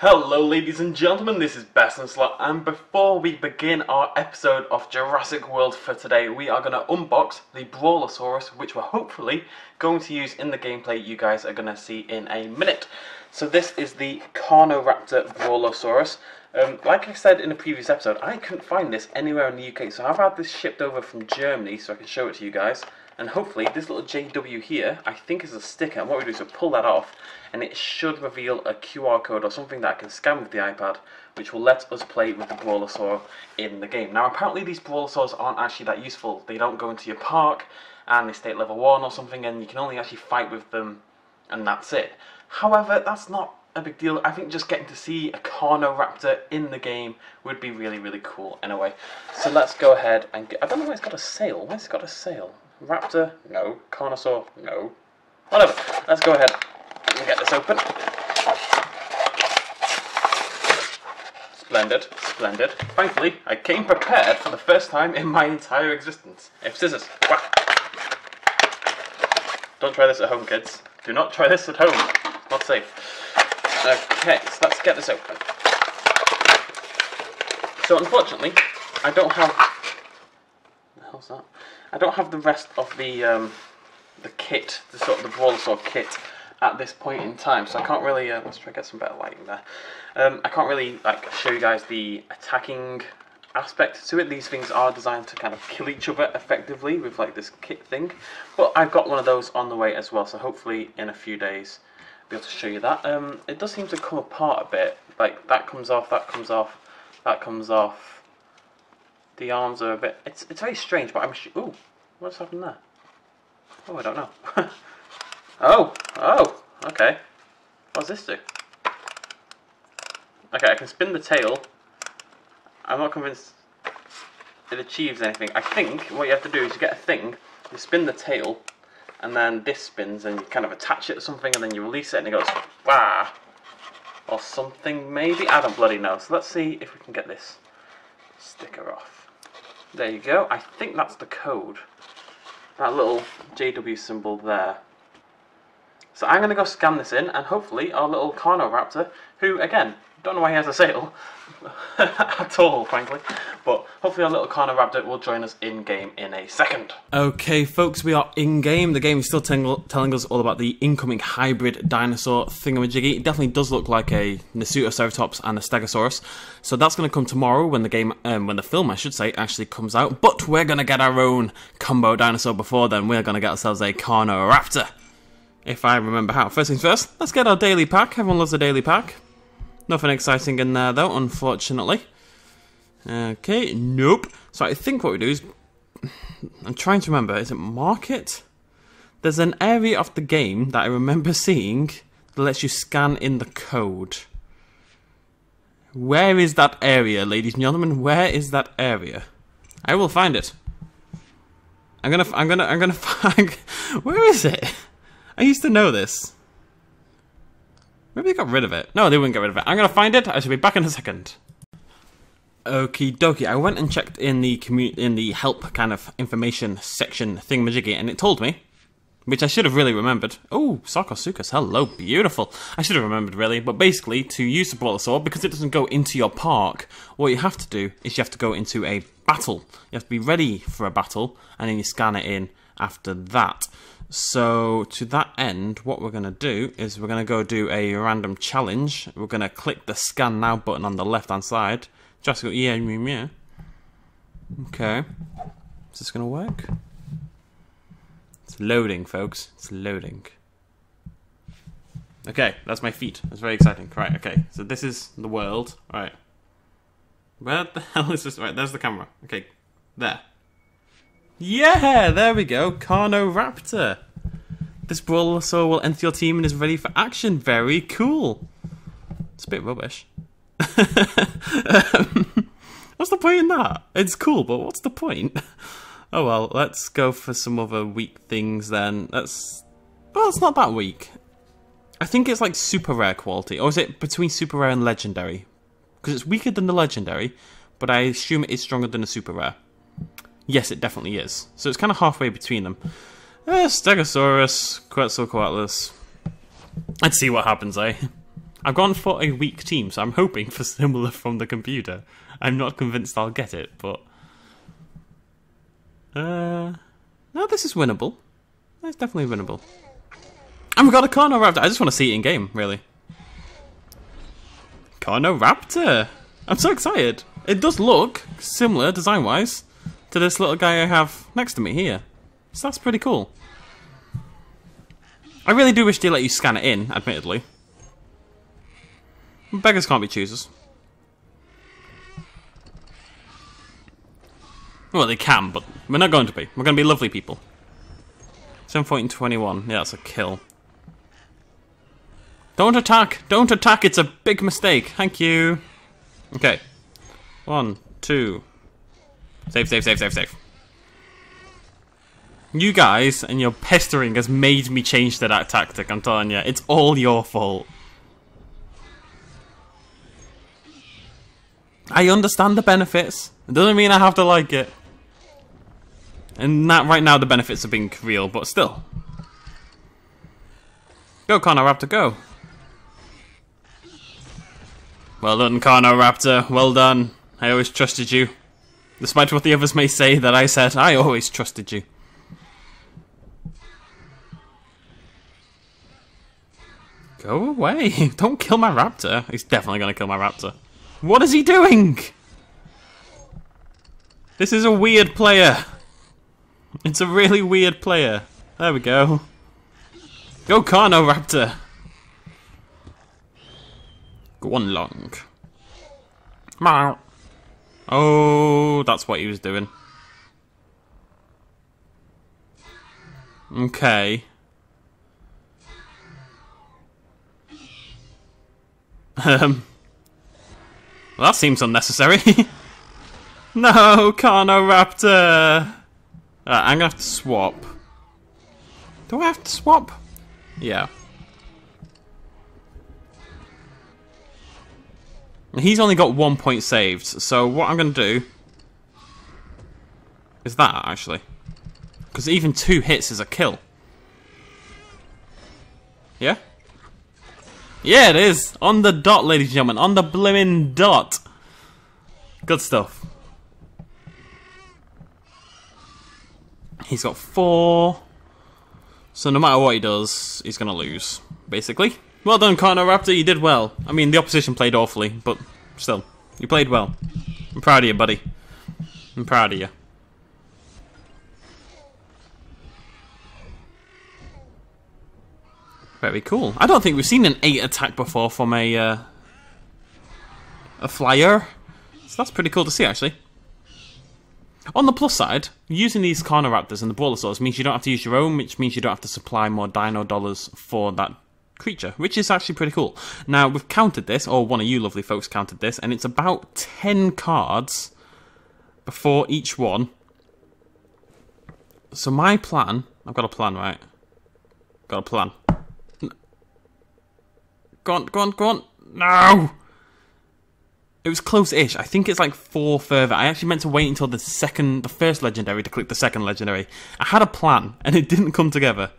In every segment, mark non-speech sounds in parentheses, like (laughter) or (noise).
Hello ladies and gentlemen, this is Best in Slot and before we begin our episode of Jurassic World for today, we are going to unbox the Brawlasaurus which we're hopefully going to use in the gameplay you guys are going to see in a minute. So this is the Carnoraptor Brawlasaurus. Um, like I said in a previous episode, I couldn't find this anywhere in the UK, so I've had this shipped over from Germany so I can show it to you guys. And hopefully this little JW here, I think is a sticker. And what we do is we pull that off and it should reveal a QR code or something that I can scan with the iPad which will let us play with the Brawlasaur in the game. Now apparently these Brawlasaurs aren't actually that useful. They don't go into your park and they stay at level 1 or something and you can only actually fight with them and that's it. However, that's not a big deal. I think just getting to see a Carnoraptor in the game would be really, really cool anyway. So let's go ahead and get... I don't know why it's got a sail. Why has it got a sail? Raptor? No. Carnosaur? No. Whatever. Let's go ahead and get this open. Splendid, splendid. Thankfully, I came prepared for the first time in my entire existence. If scissors. Don't try this at home, kids. Do not try this at home. It's not safe. Okay, so let's get this open. So unfortunately, I don't have... I don't have the rest of the um, the kit, the sort of the Brawlasaur kit at this point in time, so I can't really. Uh, let's try to get some better lighting there. Um, I can't really like show you guys the attacking aspect to it. These things are designed to kind of kill each other effectively with like this kit thing, but I've got one of those on the way as well. So hopefully in a few days, I'll be able to show you that. Um, it does seem to come apart a bit. Like that comes off, that comes off, that comes off the arms are a bit. It's it's very strange, but I'm. Ooh, what's happened there? Oh, I don't know. (laughs) oh, oh, okay. What does this do? Okay, I can spin the tail. I'm not convinced it achieves anything. I think what you have to do is you get a thing, you spin the tail, and then this spins, and you kind of attach it to something, and then you release it, and it goes, wah! Or something, maybe? I don't bloody know. So let's see if we can get this sticker off. There you go. I think that's the code. That little JW symbol there. So I'm going to go scan this in, and hopefully our little Carnoraptor, who, again, don't know why he has a sail (laughs) at all, frankly. But hopefully our little Carnoraptor will join us in-game in a second. Okay, folks, we are in-game. The game is still telling us all about the incoming hybrid dinosaur thingamajiggy. It definitely does look like a Nasutoceratops and a Stegosaurus. So that's going to come tomorrow when the game, um, when the film, I should say, actually comes out. But we're going to get our own combo dinosaur before then. We're going to get ourselves a Carnoraptor. If I remember how. First things first, let's get our daily pack. Everyone loves a daily pack. Nothing exciting in there though, unfortunately. Okay, nope. So I think what we do is... I'm trying to remember, is it market? There's an area of the game that I remember (laughs) seeing that lets you scan in the code. Where is that area, ladies and gentlemen? Where is that area? I will find it. I'm gonna, I'm gonna, I'm gonna (laughs) find. Where is it? I used to know this. Maybe they got rid of it. No, they wouldn't get rid of it. I'm to find it. I shall be back in a second. Okie dokie. I went and checked in the commu- in the help kind of information section thingamajiggy, and it told me, which I should have really remembered. Oh, Sarcosuchus, hello, beautiful. I should have remembered really, but basically, to use the Brawlasaur, because it doesn't go into your park, what you have to do is you have to go into a battle. You have to be ready for a battle, and then you scan it in after that. So to that end, what we're going to do is we're going to go do a random challenge. We're going to click the scan now button on the left hand side. Just go, yeah, yeah, yeah. Okay. Is this to work? It's loading, folks. It's loading. Okay, that's my feet. That's very exciting. Right, okay. So this is the world. Right. Where the (laughs) hell is this? Right, there's the camera. Okay, there. Yeah, there we go. Carnoraptor. This Brawlasaur will enter your team and is ready for action. Very cool. It's a bit rubbish. Um, (laughs) what's the point in that? It's cool, but what's the point? Oh well, let's go for some other weak things then. That's well, it's not that weak. I think it's like super rare quality, or is it between super rare and legendary? Because it's weaker than the legendary, but I assume it is stronger than the super rare. Yes, it definitely is. So it's kind of halfway between them. Uh, Stegosaurus, Quetzalcoatlus. Let's see what happens, eh? I've gone for a weak team, so I'm hoping for similar from the computer. I'm not convinced I'll get it, but uh, no, this is winnable. It's definitely winnable. And we've got a Carnoraptor. I just want to see it in game, really. Carnoraptor. I'm so excited. It does look similar design-wise to this little guy I have next to me here. So that's pretty cool. I really do wish they let you scan it in, admittedly. Beggars can't be choosers. Well, they can, but we're not going to be. We're going to be lovely people. 7.21. Yeah, that's a kill. Don't attack! Don't attack! It's a big mistake. Thank you. Okay. One, two. Save, save, save, save, save. You guys and your pestering has made me change to that tactic, I'm telling you. It's all your fault. I understand the benefits. It doesn't mean I have to like it. And that right now the benefits are being real, but still. Go Carnoraptor, go. Well done Carnoraptor, well done. I always trusted you. Despite what the others may say that I said, I always trusted you. Go away. (laughs) Don't kill my raptor. He's definitely going to kill my raptor. What is he doing? This is a weird player. It's a really weird player. There we go. Go Carnoraptor. Go on long. Oh, that's what he was doing. Okay. (laughs) Um. Well, that seems unnecessary. (laughs) no, Carnoraptor! Right, I'm gonna have to swap. Do I have to swap? Yeah. He's only got one point saved, so what I'm gonna do is that actually. Because even two hits is a kill. Yeah? Yeah, it is! On the dot, ladies and gentlemen. On the blimmin' dot. Good stuff. He's got four. So no matter what he does, he's going to lose, basically. Well done, Carnoraptor, you did well. I mean, the opposition played awfully, but still, you played well. I'm proud of you, buddy. I'm proud of you. Very cool. I don't think we've seen an 8 attack before from a, uh, a flyer. So that's pretty cool to see, actually. On the plus side, using these Carnoraptors and the Brawlasaurs means you don't have to use your own, which means you don't have to supply more Dino dollars for that creature, which is actually pretty cool. Now, we've counted this, or one of you lovely folks counted this, and it's about 10 cards before each one. So my plan, I've got a plan, right? Got a plan. Go on, go on, go on. No! It was close-ish. I think it's like four further. I actually meant to wait until the second, the first legendary to click the second legendary. I had a plan, and it didn't come together.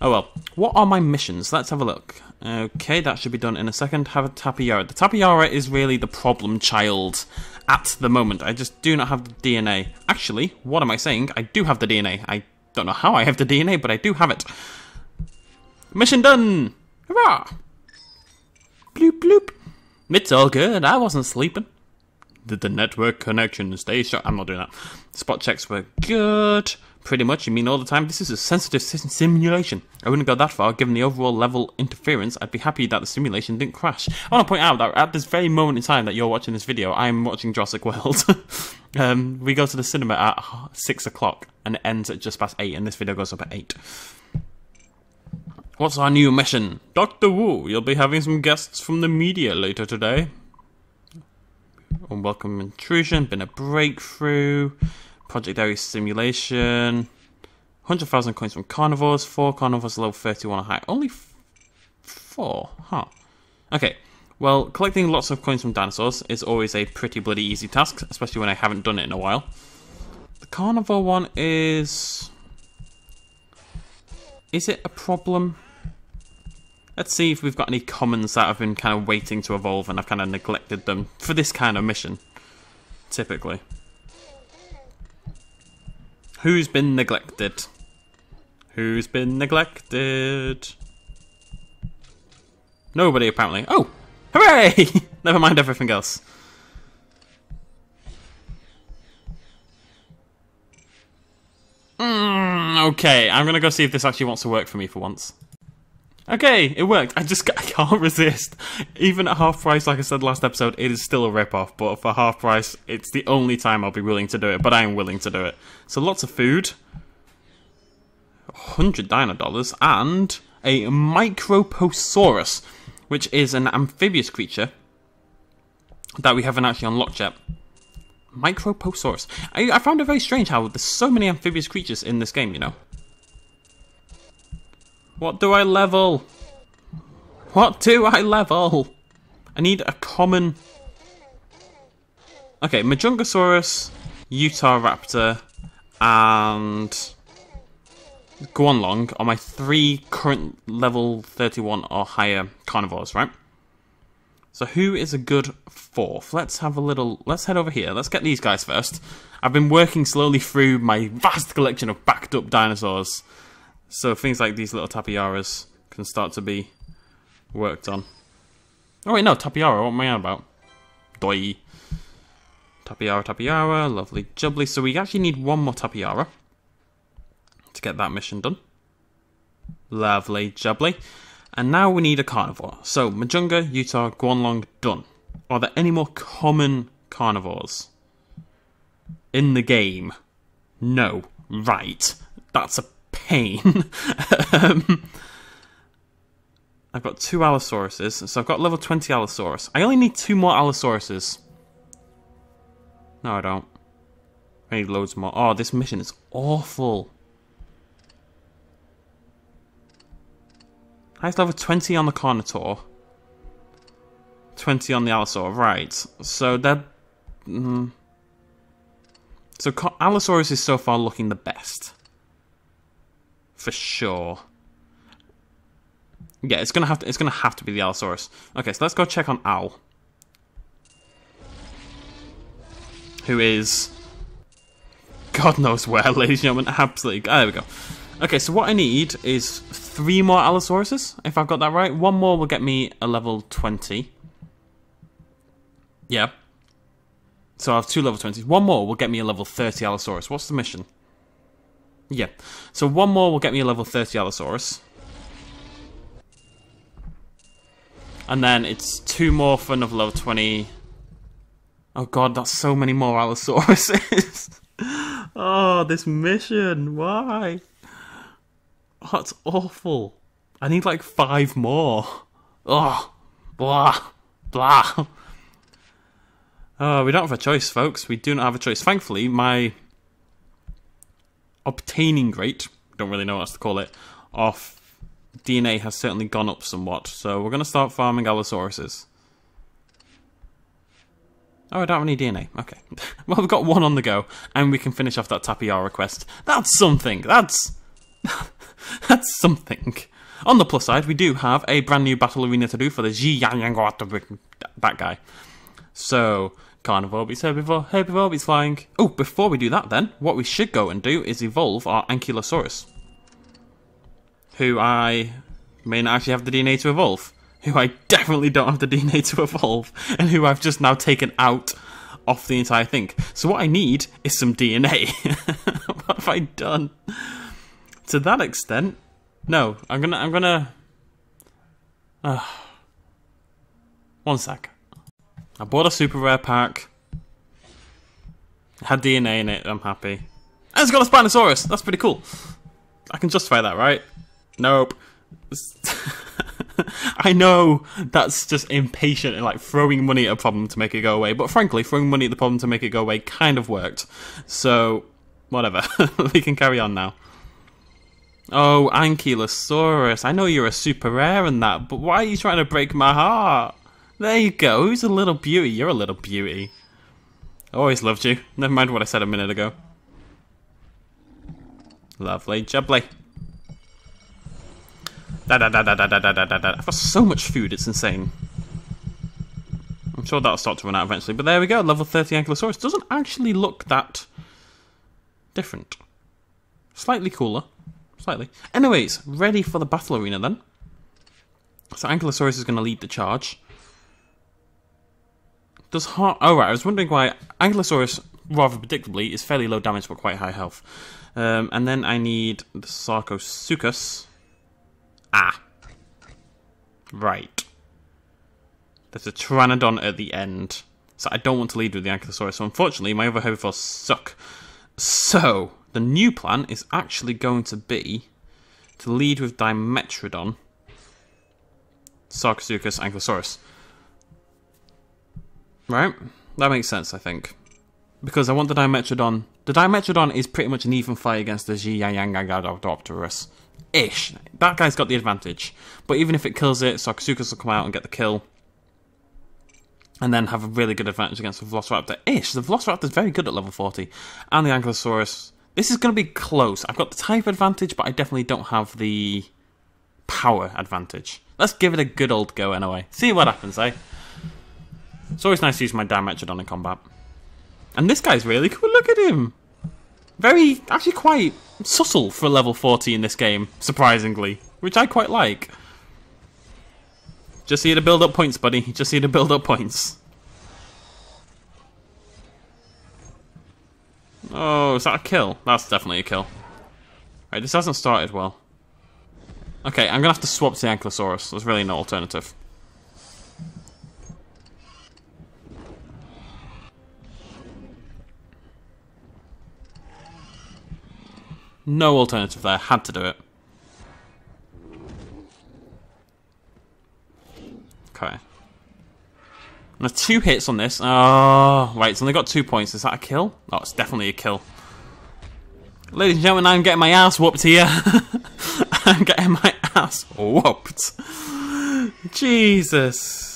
Oh well. What are my missions? Let's have a look. Okay, that should be done in a second. Have a Tapejara. The Tapejara is really the problem child at the moment. I just do not have the DNA. Actually, what am I saying? I do have the DNA. I don't know how I have the DNA, but I do have it. Mission done! Hurrah! Bloop bloop. It's all good. I wasn't sleeping. Did the network connection stay shut? I'm not doing that. Spot checks were good. Pretty much, you mean all the time? This is a sensitive simulation. I wouldn't go that far. Given the overall level interference, I'd be happy that the simulation didn't crash. I want to point out that at this very moment in time that you're watching this video, I'm watching Jurassic World. (laughs) um, we go to the cinema at 6 o'clock, and it ends at just past 8, and this video goes up at 8. What's our new mission? Dr. Wu, you'll be having some guests from the media later today. Unwelcome intrusion, been a breakthrough. Project Area Simulation. 100,000 coins from carnivores. Four carnivores level 31 high. Only four? Huh. Okay. Well, collecting lots of coins from dinosaurs is always a pretty bloody easy task, especially when I haven't done it in a while. The carnivore one is... Is it a problem? Let's see if we've got any commons that have been kind of waiting to evolve and I've kind of neglected them for this kind of mission. Typically. Who's been neglected? Who's been neglected? Nobody, apparently. Oh! Hooray! (laughs) Never mind everything else. Mm, okay, I'm gonna go see if this actually wants to work for me for once. Okay, it worked. I just (laughs) I can't resist. Even at half price, like I said last episode, it is still a rip-off. But for half price, it's the only time I'll be willing to do it. But I am willing to do it. So lots of food, hundred dino dollars, and a Microposaurus, which is an amphibious creature that we haven't actually unlocked yet. Microposaurus. I, I found it very strange how there's so many amphibious creatures in this game. You know. What do I level? What do I level? I need a common... Okay, Majungasaurus, Utah Raptor, and Guanlong are my three current level 31 or higher carnivores, right? So who is a good fourth? Let's have a little... Let's head over here. Let's get these guys first. I've been working slowly through my vast collection of backed up dinosaurs. So things like these little tapejaras can start to be worked on. Oh wait, no, tapejara, what am I on about? Doi. Tapejara, tapejara, lovely jubbly. So we actually need one more tapejara to get that mission done. Lovely jubbly. And now we need a carnivore. So Majunga, Utah, Guanlong, done. Are there any more common carnivores in the game? No. Right. That's a pain. (laughs) um, I've got two Allosauruses, so I've got level 20 Allosaurus. I only need two more Allosauruses. No, I don't. I need loads more. Oh, this mission is awful. Highest level 20 on the Carnotaur. 20 on the Allosaur. Right. So that... Mm, so Allosaurus is so far looking the best for sure. Yeah, it's gonna have to. It's gonna have to be the Allosaurus. Okay, so let's go check on Al, who is God knows where, (laughs) ladies and gentlemen. Absolutely. Oh, there we go. Okay, so what I need is three more Allosauruses, if I've got that right. One more will get me a level 20. Yeah. So I have two level 20s. One more will get me a level 30 Allosaurus. What's the mission? Yeah. So one more will get me a level 30 Allosaurus. And then it's two more for another level 20. Oh god, that's so many more Allosauruses. (laughs) oh, this mission. Why? That's awful. I need like five more. Oh, blah, blah. Oh, (laughs) we don't have a choice, folks. We do not have a choice. Thankfully, my obtaining rate, don't really know what else to call it, of DNA has certainly gone up somewhat. So we're going to start farming Allosauruses. Oh, I don't have any DNA. Okay. (laughs) well, we've got one on the go, and we can finish off that Tapejara request. That's something. That's... (laughs) That's something. On the plus side, we do have a brand new battle arena to do for the Ji Yang that guy. So, Carnivorbies, herbivore, herbivorbies flying. Oh, before we do that then, what we should go and do is evolve our Ankylosaurus. Who I may not actually have the DNA to evolve. Who I definitely don't have the DNA to (laughs) evolve. And who I've just now taken out off the entire thing. So what I need is some DNA. (laughs) what have I done? To that extent, no. I'm gonna, I'm gonna... Uh, one sec. I bought a super rare pack. It had DNA in it, I'm happy. And it's got a Spinosaurus! That's pretty cool. I can justify that, right? Nope. (laughs) I know that's just impatient and like throwing money at a problem to make it go away, but frankly, throwing money at the problem to make it go away kind of worked. So, whatever. (laughs) we can carry on now. Oh, Ankylosaurus. I know you're a super rare and that, but why are you trying to break my heart? There you go. Who's a little beauty? You're a little beauty. I always loved you. Never mind what I said a minute ago. Lovely jubbly. Da, da, da, da, da, da, da, da, da. I've got so much food, it's insane. I'm sure that'll start to run out eventually. But there we go, level 30 Ankylosaurus. Doesn't actually look that different. Slightly cooler. Slightly. Anyways, ready for the battle arena then. So Ankylosaurus is going to lead the charge. Does heart... Oh, right, I was wondering why Ankylosaurus, rather predictably, is fairly low damage but quite high health. Um, and then I need the Sarcosuchus. Ah. Right. There's a Pteranodon at the end. So I don't want to lead with the Ankylosaurus. So unfortunately, my other herbivores suck. So, the new plan is actually going to be to lead with Dimetrodon, Sarcosuchus, Ankylosaurus. Right? That makes sense, I think. Because I want the Dimetrodon. The Dimetrodon is pretty much an even fight against the Gigantopterus. Ish. That guy's got the advantage. But even if it kills it, Sarcosuchus will come out and get the kill. And then have a really good advantage against the Velociraptor. Ish. The Velociraptor is very good at level 40. And the Ankylosaurus. This is going to be close. I've got the type advantage, but I definitely don't have the power advantage. Let's give it a good old go anyway. See what happens, eh? It's always nice to use my Dimetrodon in combat. And this guy's really cool. Look at him. Very, actually quite subtle for level 40 in this game, surprisingly. Which I quite like. Just here to build up points, buddy. Just here to build up points. Oh, is that a kill? That's definitely a kill. Right, this hasn't started well. Okay, I'm gonna have to swap to the Ankylosaurus. There's really no alternative. No alternative there. Had to do it. Okay. Now two hits on this. Oh, right. It's only got two points. Is that a kill? Oh, it's definitely a kill. Ladies and gentlemen, I'm getting my ass whooped here. (laughs) I'm getting my ass whooped. Jesus.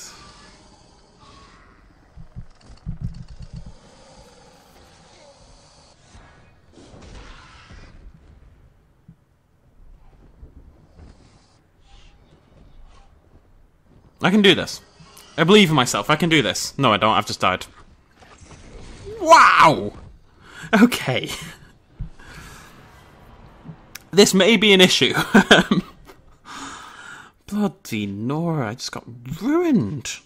I can do this. I believe in myself. I can do this. No, I don't. I've just died. Wow! Okay. (laughs) This may be an issue. (laughs) Bloody Nora, I just got ruined.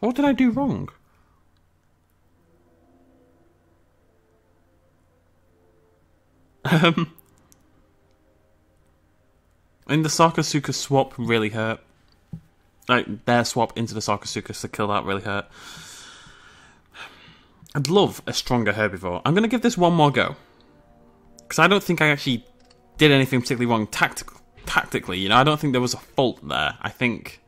What did I do wrong? (laughs) Um, and the Sarcosuchus swap really hurt. Like, their swap into the Sarcosuchus to kill that really hurt. I'd love a stronger herbivore. I'm going to give this one more go. Because I don't think I actually did anything particularly wrong tactic- tactically. You know, I don't think there was a fault there. I think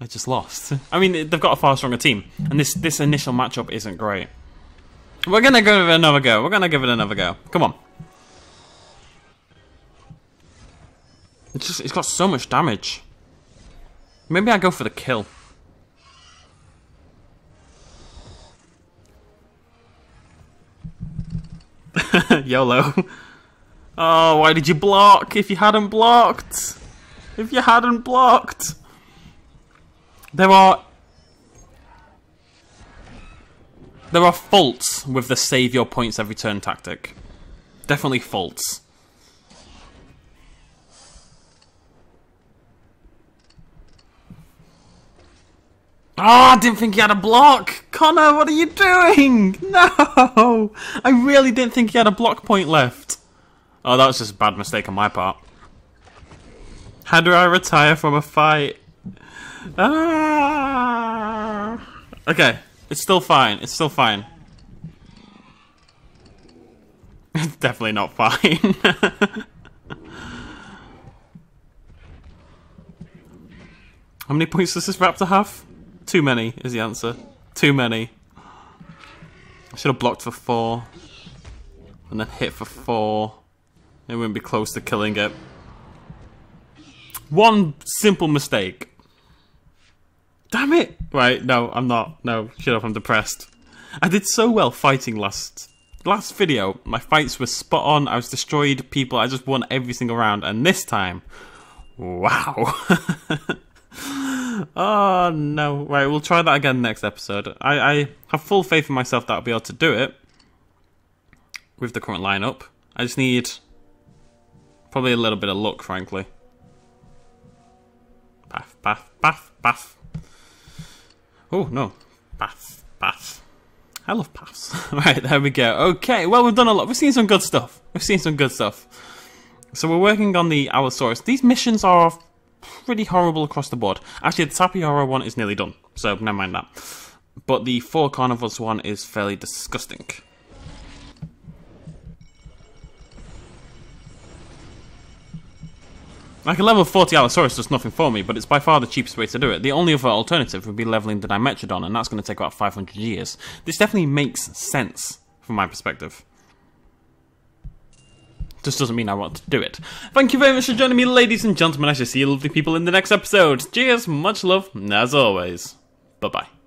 I just lost. (laughs) I mean, they've got a far stronger team, and this this initial matchup isn't great. We're gonna give it another go. We're gonna give it another go. Come on. It's just it's got so much damage. Maybe I go for the kill. (laughs) YOLO. Oh, why did you block? If you hadn't blocked. If you hadn't blocked. There are... There are faults with the save your points every turn tactic. Definitely faults. Oh, I didn't think he had a block! Connor, what are you doing? (laughs) No! I really didn't think he had a block point left. Oh, that was just a bad mistake on my part. How do I retire from a fight? Ah! Okay, it's still fine. It's still fine. It's (laughs) definitely not fine. (laughs) How many points does this raptor have? Too many is the answer. Too many. I should have blocked for four. And then hit for four. It wouldn't be close to killing it. One simple mistake. Damn it! Right, no, I'm not. No, shut up, I'm depressed. I did so well fighting last last video, my fights were spot on. I was destroyed people. I just won every single round. And this time, wow. (laughs) oh no! Right, we'll try that again next episode. I, I have full faith in myself that I'll be able to do it with the current lineup. I just need probably a little bit of luck, frankly. Path, path, path, path. Oh no, path, path. I love paths. (laughs) right, there we go. Okay, well we've done a lot. We've seen some good stuff. We've seen some good stuff. So we're working on the Allosaurus. These missions are pretty horrible across the board. Actually, the Tapejara one is nearly done, so never mind that. But the Four Carnivores one is fairly disgusting. Like a level 40 Allosaurus does nothing for me, but it's by far the cheapest way to do it. The only other alternative would be leveling the Dimetrodon, and that's going to take about 500 years. This definitely makes sense from my perspective. Just doesn't mean I want to do it. Thank you very much for joining me, ladies and gentlemen. I shall see you lovely people in the next episode. Cheers, much love, as always. Bye bye.